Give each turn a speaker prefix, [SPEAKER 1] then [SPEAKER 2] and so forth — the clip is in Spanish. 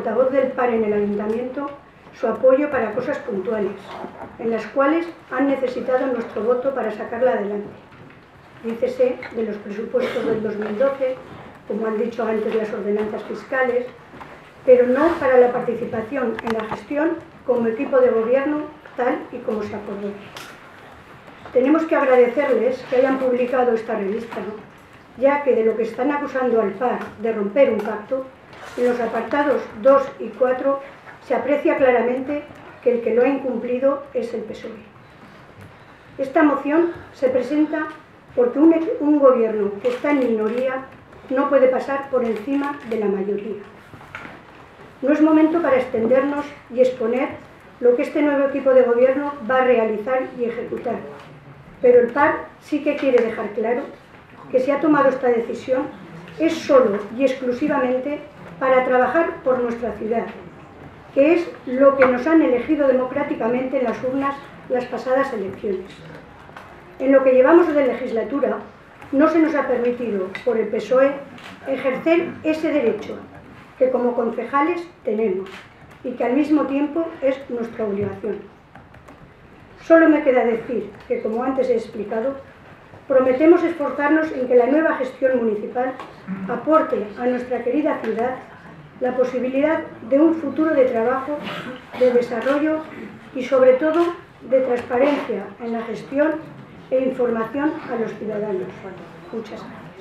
[SPEAKER 1] portavoz del PAR en el Ayuntamiento su apoyo para cosas puntuales, en las cuales han necesitado nuestro voto para sacarla adelante. Dícese de los presupuestos del 2012, como han dicho antes las ordenanzas fiscales, pero no para la participación en la gestión como equipo de gobierno tal y como se acordó. Tenemos que agradecerles que hayan publicado esta revista, ya que de lo que están acusando al PAR de romper un pacto, en los apartados 2 y 4 se aprecia claramente que el que lo ha incumplido es el PSOE. Esta moción se presenta porque un, un gobierno que está en minoría no puede pasar por encima de la mayoría. No es momento para extendernos y exponer lo que este nuevo equipo de gobierno va a realizar y ejecutar, pero el PAR sí que quiere dejar claro que se ha tomado esta decisión es solo y exclusivamente para trabajar por nuestra ciudad, que es lo que nos han elegido democráticamente en las urnas las pasadas elecciones. En lo que llevamos de legislatura, no se nos ha permitido por el PSOE ejercer ese derecho que como concejales tenemos y que al mismo tiempo es nuestra obligación. Solo me queda decir que, como antes he explicado, prometemos esforzarnos en que la nueva gestión municipal aporte a nuestra querida ciudad la posibilidad de un futuro de trabajo, de desarrollo y sobre todo de transparencia en la gestión e información a los ciudadanos. Muchas gracias.